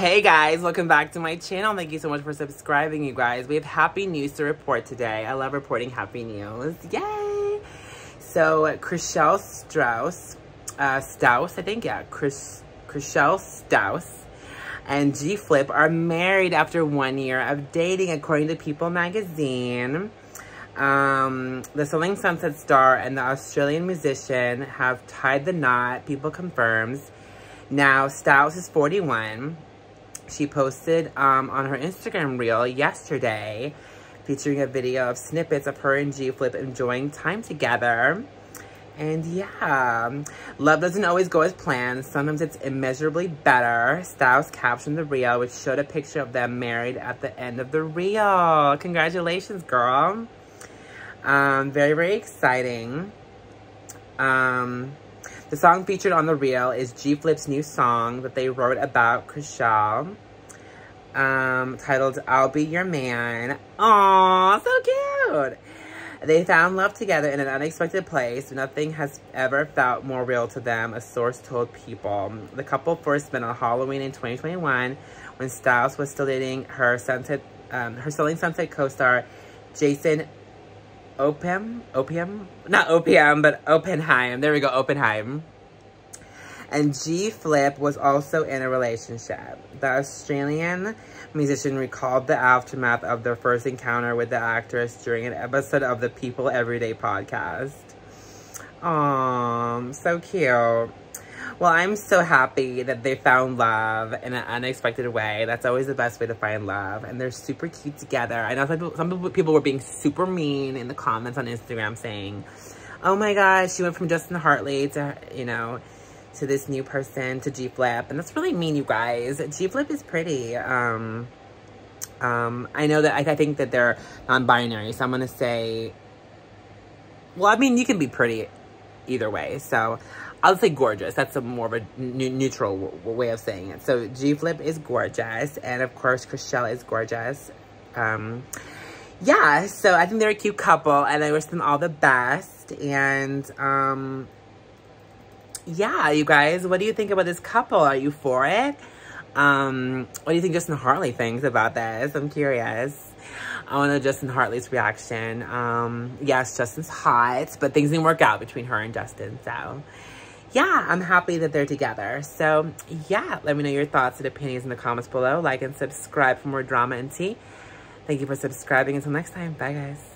Hey guys, welcome back to my channel. Thank you so much for subscribing, you guys. We have happy news to report today. I love reporting happy news. Yay! So, Chrishell Strauss, uh, Stause, I think, yeah, Chris, Chrishell Stause and G Flip are married after one year of dating, according to People magazine. Um, the Selling Sunset star and the Australian musician have tied the knot, People confirms. Now, Stause is 41 she posted um, on her Instagram reel yesterday featuring a video of snippets of her and G Flip enjoying time together. And yeah, love doesn't always go as planned. Sometimes it's immeasurably better. Stause captioned the reel, which showed a picture of them married at the end of the reel. Congratulations, girl. Um, very, very exciting. Um, the song featured on the reel is G Flip's new song that they wrote about Chrishell, um, titled I'll Be Your Man. Aww, so cute! They found love together in an unexpected place. Nothing has ever felt more real to them, a source told People. The couple first met on Halloween in 2021 when Stause was still dating her Sunset, um, her Selling Sunset co-star Jason Opium, Opium, not Opium, but Oppenheim. There we go, Oppenheim. And G Flip was also in a relationship. The Australian musician recalled the aftermath of their first encounter with the actress during an episode of the People Everyday podcast. Aww, so cute. Well, I'm so happy that they found love in an unexpected way. That's always the best way to find love. And they're super cute together. I know some people, some people were being super mean in the comments on Instagram saying, oh my gosh, she went from Justin Hartley to, you know, to this new person, to G Flip. And that's really mean, you guys. G Flip is pretty. Um, um, I know that I, I think that they're non-binary. So I'm going to say, well, I mean, you can be pretty either way. So I'll say gorgeous. That's a more of a neutral way of saying it. So G Flip is gorgeous. And of course, Chrishell is gorgeous. Um, yeah, so I think they're a cute couple. And I wish them all the best. And um, yeah, you guys, what do you think about this couple? Are you for it? Um, what do you think Justin Hartley thinks about this? I'm curious. I want to know Justin Hartley's reaction. Um, yes, Justin's hot, but things didn't work out between her and Justin, so yeah, I'm happy that they're together. So yeah, let me know your thoughts and opinions in the comments below. Like and subscribe for more drama and tea. Thank you for subscribing. Until next time, bye guys.